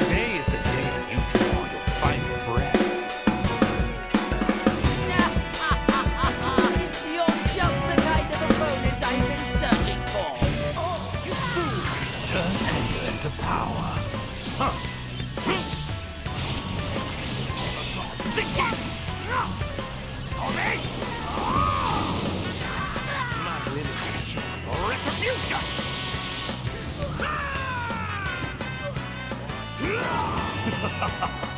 Today is the day you draw your final breath. You're just the kind of opponent I've been searching for. Oh, you fool! Turn anger into power. Huh. My retribution! Ha ha ha!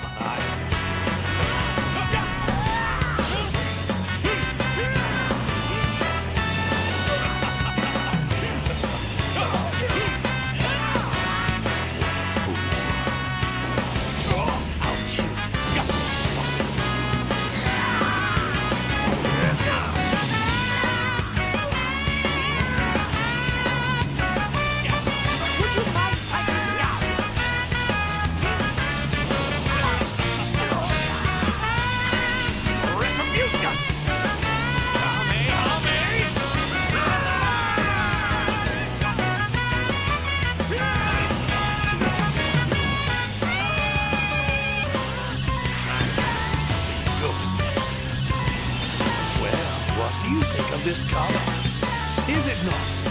This color? Is it not